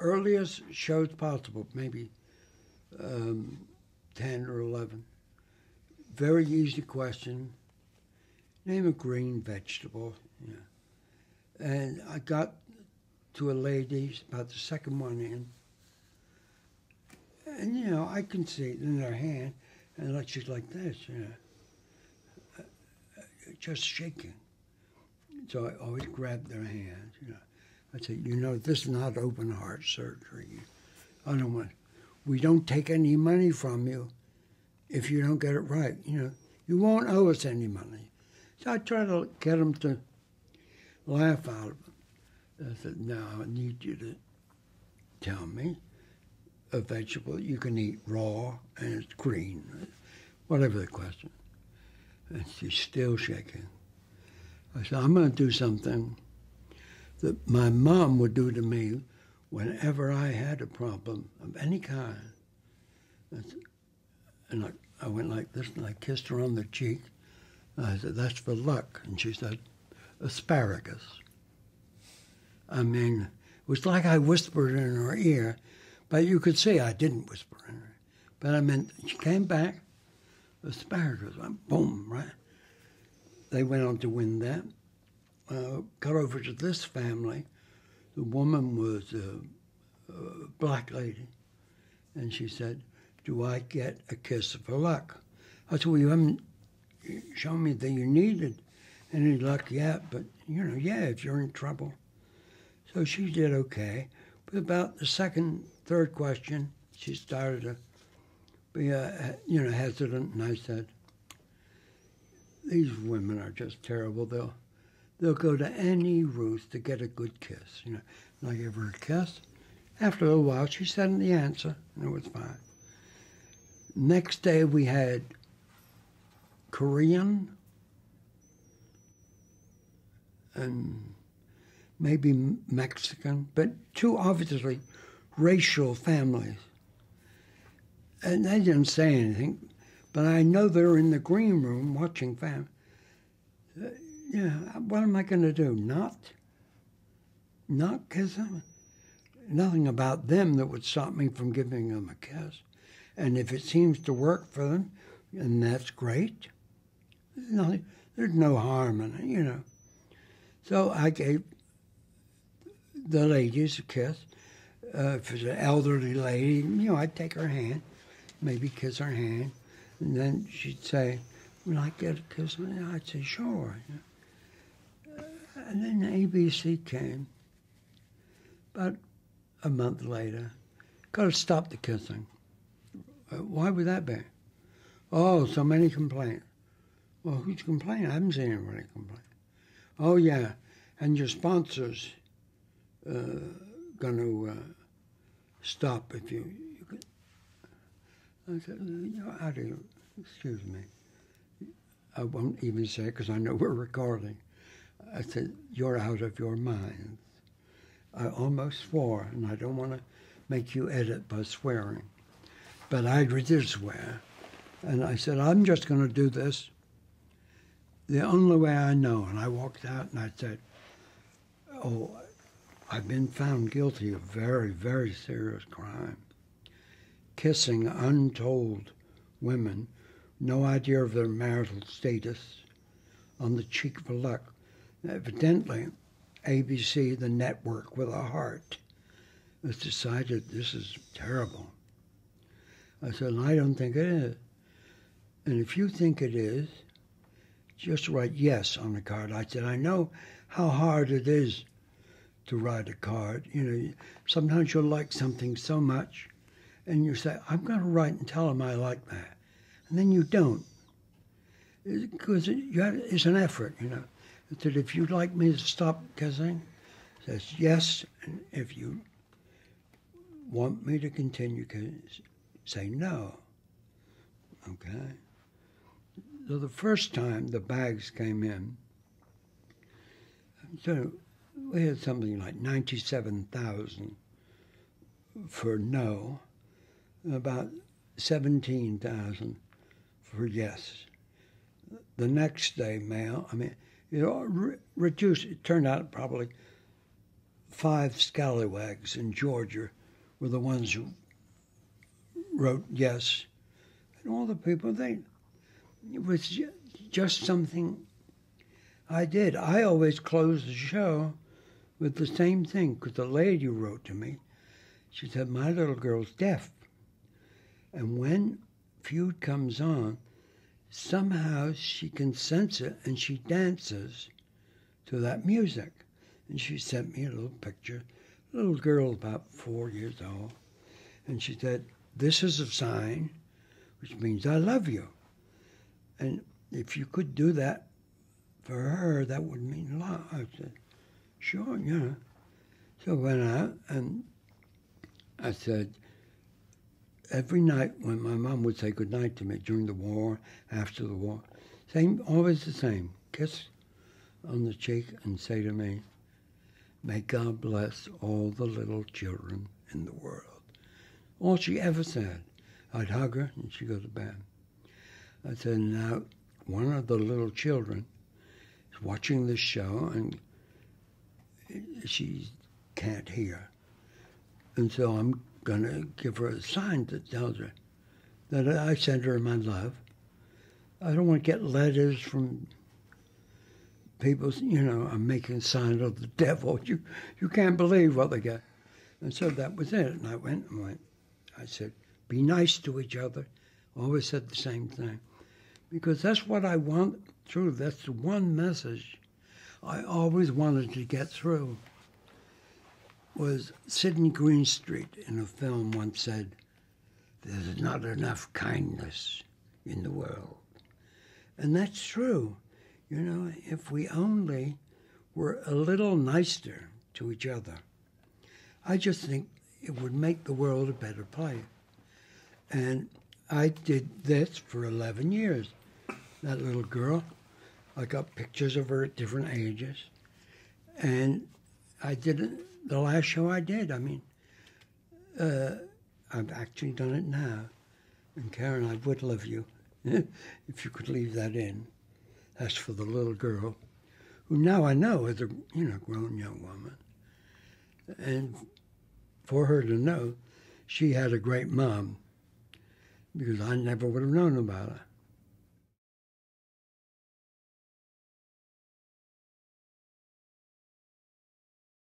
earliest shows possible, maybe um, 10 or 11. Very easy question. Name a green vegetable. Yeah. And I got to a lady, about the second one in. And, you know, I can see it in her hand, and like she's like this, you know, uh, uh, just shaking. So I always grab their hand, you know. I said, you know, this is not open heart surgery. I don't want, we don't take any money from you if you don't get it right. You know, you won't owe us any money. So I try to get them to laugh out of it. I said, now I need you to tell me a vegetable you can eat raw and it's green, whatever the question. And she's still shaking. I said, I'm going to do something that my mom would do to me whenever I had a problem of any kind. And I, I went like this and I kissed her on the cheek. I said, That's for luck. And she said, Asparagus. I mean, it was like I whispered in her ear, but you could see I didn't whisper in her. But I meant, she came back, asparagus, boom, right? They went on to win that. Uh, got over to this family. The woman was a, a black lady, and she said, "Do I get a kiss for luck?" I said, "Well, you haven't shown me that you needed any luck yet, but you know, yeah, if you're in trouble." So she did okay. But about the second, third question, she started to be, uh, you know, hesitant, and I said, "These women are just terrible. They'll they'll go to any roost to get a good kiss. You know, and I gave her a kiss. After a while, she sent the answer, and it was fine. Next day, we had Korean and maybe Mexican, but two obviously racial families. And they didn't say anything, but I know they're in the green room watching family yeah, what am I going to do? Not? Not kiss them? Nothing about them that would stop me from giving them a kiss. And if it seems to work for them, and that's great. There's, nothing, there's no harm in it, you know. So I gave the ladies a kiss. Uh, if it's an elderly lady, you know, I'd take her hand, maybe kiss her hand, and then she'd say, "Would I get a kiss?" And I'd say, "Sure." You know. And then ABC came. About a month later, got to stop the kissing. Uh, why would that be? Oh, so many complaints. Well, who's complaining? I haven't seen anybody complain. Oh, yeah, and your sponsor's uh, going to uh, stop if you, you could. I said, you know, how do you, excuse me. I won't even say it because I know we're recording. I said, You're out of your mind. I almost swore, and I don't want to make you edit by swearing. But I did swear. And I said, I'm just going to do this the only way I know. And I walked out and I said, Oh, I've been found guilty of very, very serious crime. Kissing untold women, no idea of their marital status, on the cheek for luck. Evidently, ABC, the network with a heart, has decided this is terrible. I said, I don't think it is. And if you think it is, just write yes on the card. I said, I know how hard it is to write a card. You know, sometimes you'll like something so much, and you say, I'm going to write and tell them I like that. And then you don't. Because it's an effort, you know that if you'd like me to stop kissing, says yes. And if you want me to continue, kissing, say no. Okay. So the first time the bags came in, so we had something like 97,000 for no, about 17,000 for yes. The next day, mail, I mean, you know, re- reduced. It turned out probably five scallywags in Georgia were the ones who wrote yes. And all the people, they, it was just something I did. I always closed the show with the same thing because the lady wrote to me. She said, My little girl's deaf. And when Feud comes on, somehow she can sense it and she dances to that music. And she sent me a little picture, a little girl about four years old. And she said, This is a sign, which means I love you. And if you could do that for her, that would mean a lot. I said, Sure, yeah. So I went out and I said, every night when my mom would say good night to me during the war, after the war, same, always the same, kiss on the cheek and say to me, May God bless all the little children in the world. All she ever said. I'd hug her and she'd go to bed. I said, now, one of the little children is watching this show and she can't hear. And so I'm going to give her a sign that tells her that I sent her my love. I don't want to get letters from people, you know, I'm making signs of the devil. You, you can't believe what they get. And so that was it. And I went and went. I said, be nice to each other. Always said the same thing. Because that's what I want through. That's the one message I always wanted to get through. Was Sydney Greenstreet in a film once said, There's not enough kindness in the world. And that's true. You know, if we only were a little nicer to each other, I just think it would make the world a better place. And I did this for 11 years. That little girl, I got pictures of her at different ages. And I did it the last show I did. I mean, uh, I've actually done it now. And Karen, I would love you if you could leave that in. That's for the little girl, who now I know is a you know grown young woman, and for her to know she had a great mom, because I never would have known about her.